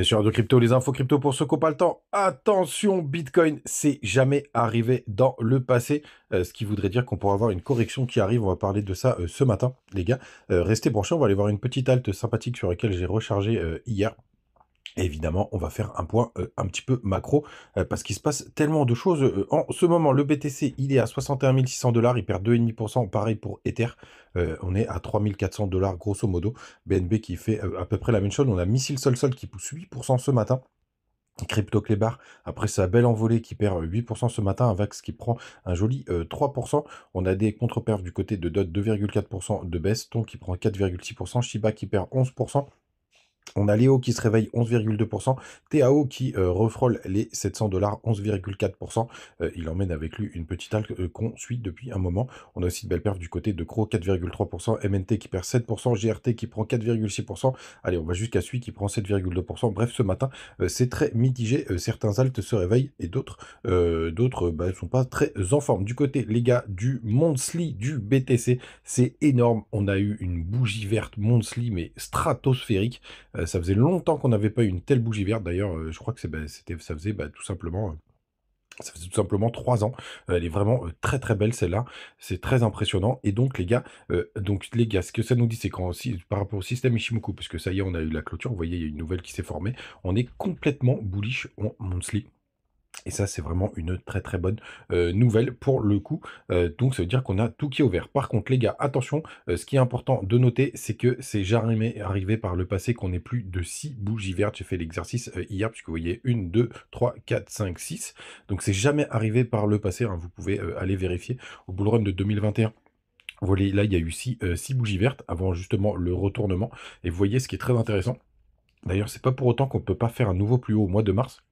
Bien sûr, de crypto, les infos crypto pour ceux qui n'ont pas le temps. Attention, Bitcoin, c'est jamais arrivé dans le passé, euh, ce qui voudrait dire qu'on pourrait avoir une correction qui arrive. On va parler de ça euh, ce matin, les gars. Euh, restez branchés, on va aller voir une petite halte sympathique sur laquelle j'ai rechargé hier évidemment, on va faire un point euh, un petit peu macro euh, parce qu'il se passe tellement de choses euh, en ce moment. Le BTC, il est à 61 600 dollars, il perd 2,5%. Pareil pour Ether, on est à 3400 dollars grosso modo. BNB qui fait à peu près la même chose. On a Missile Sol Sol qui pousse 8% ce matin. Crypto Clébar, après sa belle envolée qui perd 8% ce matin, un VAX qui prend un joli 3%. On a des contre-perfs du côté de DOT 2,4% de baisse, Ton qui prend 4,6%, Shiba qui perd 11%. On a Léo qui se réveille 11,2%, TAO qui euh, refrôle les 700 dollars 11,4%. Euh, il emmène avec lui une petite algue euh, qu'on suit depuis un moment. On a aussi de belles perfs du côté de Cro 4,3%, MNT qui perd 7%, GRT qui prend 4,6%. Allez, on va jusqu'à Sui qui prend 7,2%. Bref, ce matin, c'est très mitigé. certains altes se réveillent et d'autres d'autres bah, ne sont pas très en forme. Du côté, les gars, du Monthly, du BTC, c'est énorme. On a eu une bougie verte Monthly, mais stratosphérique. Euh, ça faisait longtemps qu'on n'avait pas eu une telle bougie verte. D'ailleurs, euh, je crois que bah, ça faisait bah, tout simplement... Euh, ça tout simplement trois ans. elle est vraiment très très belle celle-là. C'est très impressionnant. Et donc les gars, donc les gars, ce que ça nous dit, c'est qu'en par rapport au système Ishimoku, parce que ça y est, on a eu la clôture. Vous voyez, il y a une nouvelle qui s'est formée. On est complètement bullish en monthly. Et ça, c'est vraiment une très très bonne nouvelle pour le coup. Donc, ça veut dire qu'on a tout qui est ouvert. Par contre, les gars, attention, ce qui est important de noter, c'est que c'est jamais arrivé par le passé qu'on ait plus de 6 bougies vertes. J'ai fait l'exercice hier, puisque vous voyez 1, 2, 3, 4, 5, 6. Donc, c'est jamais arrivé par le passé. Hein. vous pouvez aller vérifier. Au bull run de 2021, vous voyez, là, il y a eu 6 bougies vertes avant justement le retournement. Et vous voyez ce qui est très intéressant. D'ailleurs, c'est pas pour autant qu'on ne peut pas faire un nouveau plus haut au mois de mars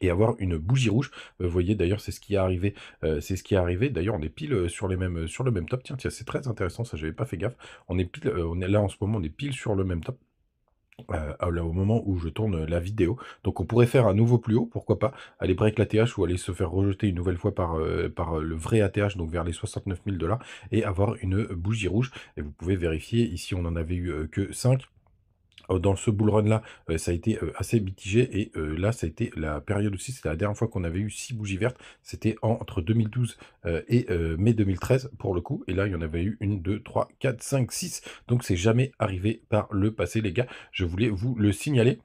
et avoir une bougie rouge. Euh, vous voyez d'ailleurs c'est ce qui est arrivé. Euh, c'est ce qui est arrivé. D'ailleurs on est pile euh, sur les mêmes sur le même top. Tiens, tiens c'est très intéressant, ça j'avais pas fait gaffe. On est pile, on est là en ce moment, on est pile sur le même top. au moment où je tourne la vidéo. Donc on pourrait faire un nouveau plus haut, pourquoi pas, aller break l'ATH ou aller se faire rejeter une nouvelle fois par, par le vrai ATH, donc vers les 69 000 dollars, et avoir une bougie rouge. Et vous pouvez vérifier, ici on en avait eu que 5, euh, dans ce bull run là, euh, ça a été euh, assez mitigé et là, ça a été la période aussi, c'était la dernière fois qu'on avait eu six bougies vertes, c'était entre 2012 et mai 2013 pour le coup, et là, il y en avait eu une, deux, trois, quatre, cinq, six, donc c'est jamais arrivé par le passé, les gars, je voulais vous le signaler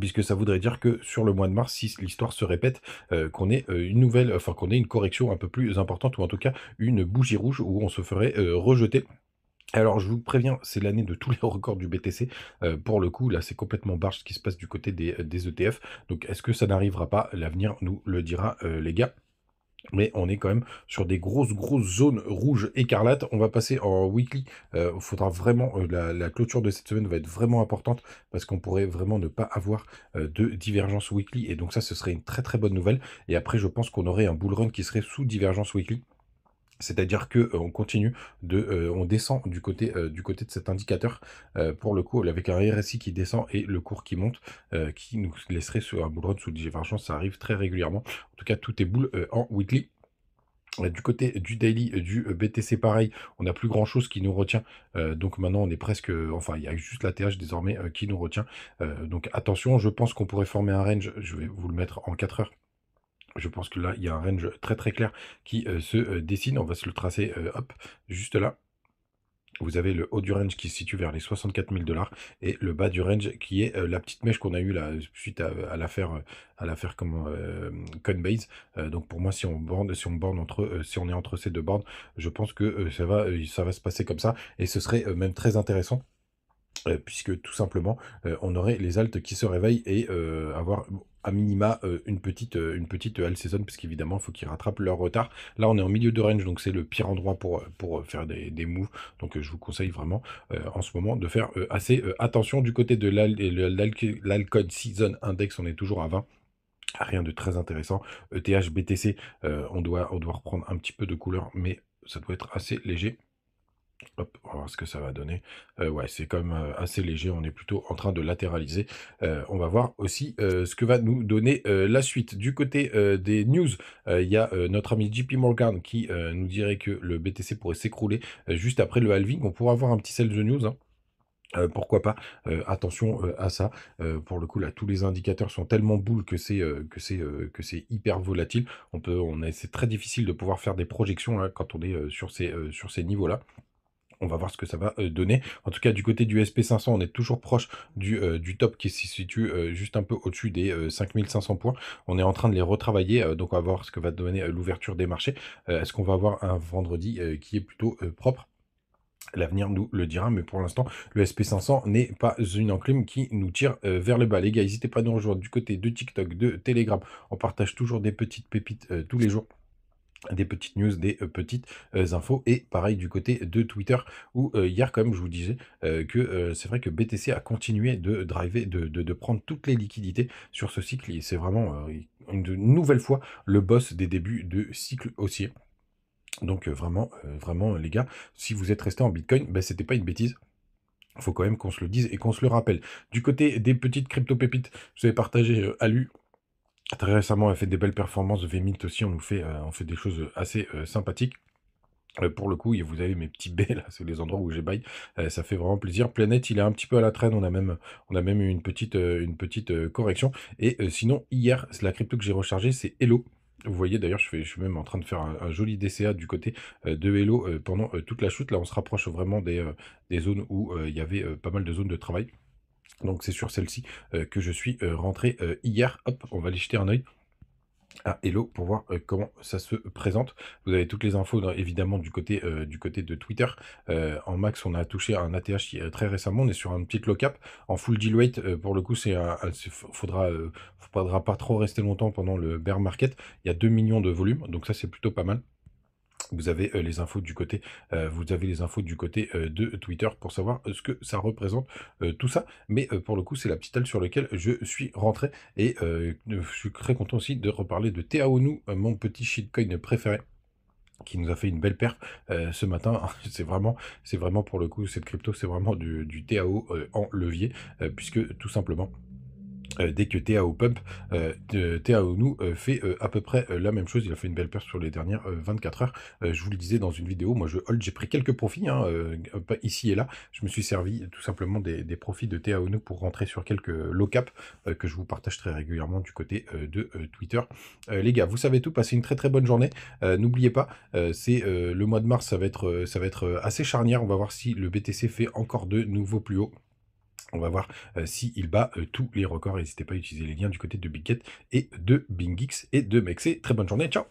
puisque ça voudrait dire que sur le mois de mars, si l'histoire se répète, qu'on ait une nouvelle, enfin qu'on ait une correction un peu plus importante, ou en tout cas une bougie rouge où on se ferait rejeter alors, je vous préviens, c'est l'année de tous les records du BTC. Euh, pour le coup, là, c'est complètement barge ce qui se passe du côté des, ETF. Donc, est-ce que ça n'arrivera pas? L'avenir nous le dira, euh, les gars. Mais on est quand même sur des grosses, grosses zones rouges écarlates. On va passer en weekly. Il euh, faudra vraiment, la, la, clôture de cette semaine va être vraiment importante parce qu'on pourrait vraiment ne pas avoir de divergence weekly. Et donc ça, ce serait une très, très bonne nouvelle. Et après, je pense qu'on aurait un bull run qui serait sous divergence weekly. C'est-à-dire que euh, on continue de, euh, on descend du côté, euh, du côté de cet indicateur pour le coup avec un RSI qui descend et le cours qui monte, qui nous laisserait sur un bull run sous divergence. Ça arrive très régulièrement. En tout cas, tout est boule en weekly. Du côté du daily, du BTC pareil, on n'a plus grand chose qui nous retient. donc maintenant on est presque, enfin il y a juste la TH désormais qui nous retient. donc attention, je pense qu'on pourrait former un range, je vais vous le mettre en 4 heures je pense que là, il y a un range très très clair qui euh, se euh, dessine. On va se le tracer, euh, hop, juste là. Vous avez le haut du range qui se situe vers les 64 000 dollars et le bas du range qui est la petite mèche qu'on a eue là suite à, l'affaire à l'affaire comment Coinbase. donc pour moi, si on si on entre, si on est entre ces deux bornes, je pense que ça va, ça va se passer comme ça et ce serait même très intéressant puisque tout simplement, on aurait les altes qui se réveillent et avoir à minima une petite une petite all saison puisqu'évidemment il faut qu'ils rattrapent leur retard. Là on est en milieu de range donc c'est le pire endroit pour, faire des, des moves. Donc je vous conseille vraiment en ce moment de faire assez attention. Du côté de l'alcool season index on est toujours à 20 rien de très intéressant. ETH BTC on doit on doit reprendre un petit peu de couleur mais ça doit être assez léger Hop, on va voir ce que ça va donner. Euh, ouais, c'est quand même euh, assez léger, on est plutôt en train de latéraliser. Euh, on va voir aussi ce que va nous donner la suite. Du côté des news, il y a notre ami JP Morgan qui nous dirait que le BTC pourrait s'écrouler juste après le halving. On pourra avoir un petit sell the news. Hein. Euh, pourquoi pas euh, Attention euh, à ça. pour le coup, là, tous les indicateurs sont tellement boules que c'est que c'est que c'est hyper volatile. On peut, on c'est très difficile de pouvoir faire des projections là, quand on est sur ces sur ces niveaux-là. On va voir ce que ça va donner. En tout cas, du côté du SP500, on est toujours proche du, du top qui se situe juste un peu au-dessus des 5500 points. On est en train de les retravailler, donc on va voir ce que va donner l'ouverture des marchés. Est-ce qu'on va avoir un vendredi qui est plutôt propre? L'avenir nous le dira, mais pour l'instant, le SP500 n'est pas une enclume qui nous tire euh, vers le bas. Les gars, n'hésitez pas à nous rejoindre du côté de TikTok, de Telegram. On partage toujours des petites pépites euh, tous les jours des petites news, des euh, petites infos, et pareil du côté de Twitter, où hier quand même je vous disais que c'est vrai que BTC a continué de driver, de, prendre toutes les liquidités sur ce cycle, et c'est vraiment une nouvelle fois le boss des débuts de cycle haussier. Donc euh, vraiment, euh, vraiment les gars, si vous êtes resté en Bitcoin, ben, c'était pas une bêtise. Il faut quand même qu'on se le dise et qu'on se le rappelle. Du côté des petites crypto-pépites, vous avez partagé euh, Alu. Très récemment, elle fait des belles performances. VMint aussi, fait, on fait des choses assez sympathiques. pour le coup, vous avez mes petits B, là, c'est les endroits où j'ai bail. ça fait vraiment plaisir. Planète, il est un petit peu à la traîne. On a même, eu une petite, correction. Et sinon, hier, la crypto que j'ai rechargée, c'est Hello. Vous voyez d'ailleurs, je, suis même en train de faire un, joli DCA du côté euh, de Hello euh, pendant euh, toute la chute. Là, on se rapproche vraiment des zones où il y avait pas mal de zones de travail. Donc c'est sur celle-ci que je suis rentré hier. Hop, on va aller jeter un oeil à Hello pour voir euh, comment ça se présente. Vous avez toutes les infos évidemment du côté, euh, du côté de Twitter. Euh, en max, on a touché un ATH très récemment. On est sur un petit low cap en full deal weight. pour le coup, c'est faudra, faudra pas trop rester longtemps pendant le bear market. Il y a 2 millions de volume, donc ça c'est plutôt pas mal. Vous avez euh, les infos du côté, euh, vous avez les infos du côté euh, de Twitter pour savoir ce que ça représente tout ça. Mais pour le coup, c'est la petite aile sur laquelle je suis rentré et je suis très content aussi de reparler de Teaonu, mon petit shitcoin préféré qui nous a fait une belle perte ce matin. c'est vraiment, c'est vraiment pour le coup, cette crypto, c'est vraiment du, du TAO en levier, puisque tout simplement, euh, dès que TAO Pump, euh, euh, fait à peu près la même chose. Il a fait une belle perte sur les dernières 24 heures. je vous le disais dans une vidéo, moi je hold, j'ai pris quelques profits hein, ici et là. Je me suis servi tout simplement des, profits de TAO nous pour rentrer sur quelques low cap que je vous partage très régulièrement du côté de Twitter. les gars, vous savez tout, passez une très très bonne journée. N'oubliez pas, c'est le mois de mars, ça va être ça va être assez charnière. On va voir si le BTC fait encore de nouveaux plus hauts. On va voir euh, s'il bat euh, tous les records. N'hésitez pas à utiliser les liens du côté de BigGet et de BingX et de Mexé. Très bonne journée, ciao